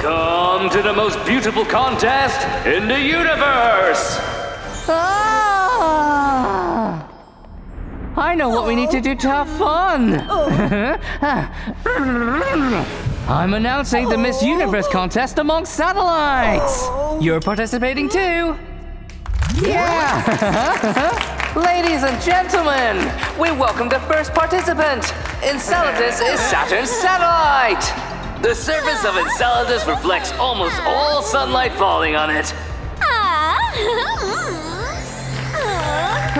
Welcome to the most beautiful contest in the universe! Ah! I know what we need to do to have fun. I'm announcing the Miss Universe contest among satellites. You're participating too. Yeah! Ladies and gentlemen, we welcome the first participant. Enceladus is Saturn's satellite. The surface of Enceladus reflects almost all sunlight falling on it. Ah.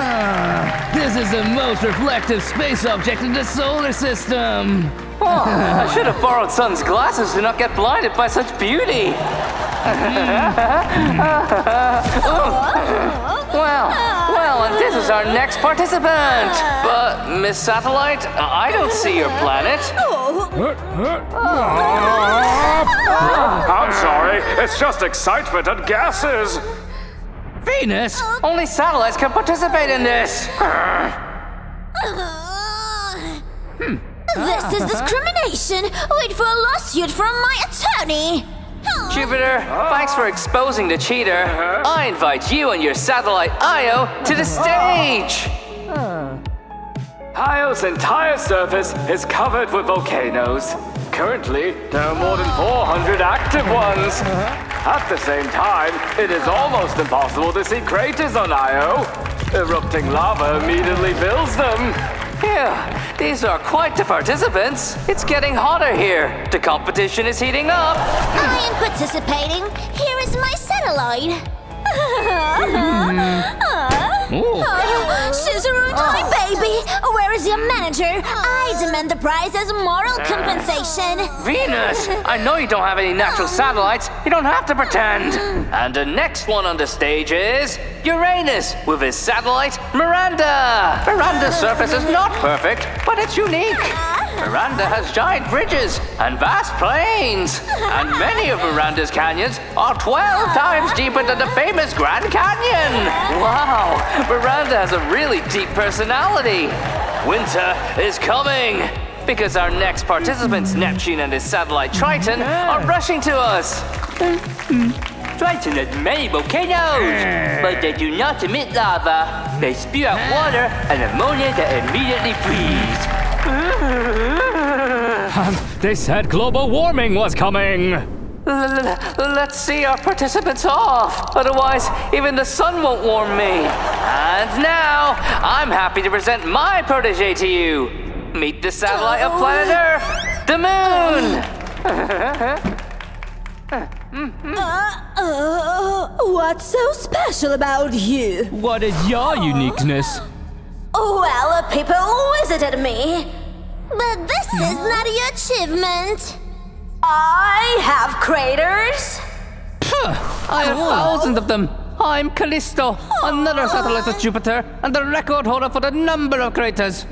Ah, this is the most reflective space object in the solar system. Oh, I should have borrowed Sun's glasses to not get blinded by such beauty. well, well, and this is our next participant. But, Miss Satellite, I don't see your planet. I'm sorry, it's just excitement and gases. Venus? Only satellites can participate in this. This is discrimination. Wait for a lawsuit from my attorney. Jupiter, thanks for exposing the cheater. Uh-huh. I invite you and your satellite Io to the stage. Ah. Io's entire surface is covered with volcanoes. Currently, there are more than 400 active ones. Uh-huh. At the same time, it is almost impossible to see craters on Io. Erupting lava immediately fills them. Yeah, these are quite the participants. It's getting hotter here. The competition is heating up. I am participating. Here is my satellite. Hmm. Uh-huh. Scissoroo, oh. my baby! Oh, where is your manager? I oh. demand the prize as moral ah. compensation. Venus! I know you don't have any natural satellites. You don't have to pretend. And the next one on the stage is Uranus with his satellite Miranda. Miranda's surface is not perfect, but it's unique. Ah. Miranda has giant bridges and vast plains. And many of Miranda's canyons are 12 times deeper than the famous Grand Canyon. Wow, Miranda has a really deep personality. Winter is coming because our next participants, Neptune and his satellite Triton, are rushing to us. Triton has many volcanoes, but they do not emit lava. They spew out water and ammonia that immediately freeze. They said global warming was coming. Let's see our participants off. Otherwise, even the sun won't warm me. And now, I'm happy to present my protege to you. Meet the satellite of planet Earth, the moon. Uh, what's so special about you? What is your uniqueness? Well, people visited me. But this is not your achievement. I have craters. I have thousands of them. I'm Callisto, another satellite of Jupiter, and the record holder for the number of craters.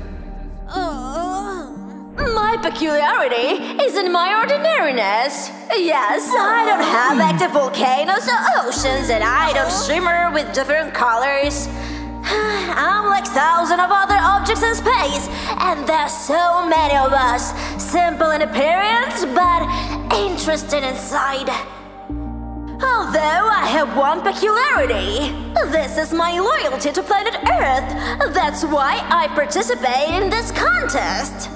Oh. My peculiarity is in my ordinariness. Yes, I don't have hmm. active volcanoes or oceans, and I don't shimmer with different colors. I'm like thousands of other objects in space, and there's so many of us. Simple in appearance, but interesting inside. Although I have one peculiarity. This is my loyalty to planet Earth. That's why I participate in this contest.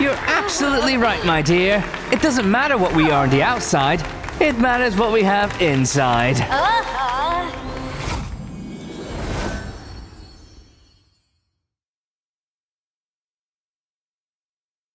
You're absolutely right, my dear. It doesn't matter what we are on the outside, it matters what we have inside. Uh-huh.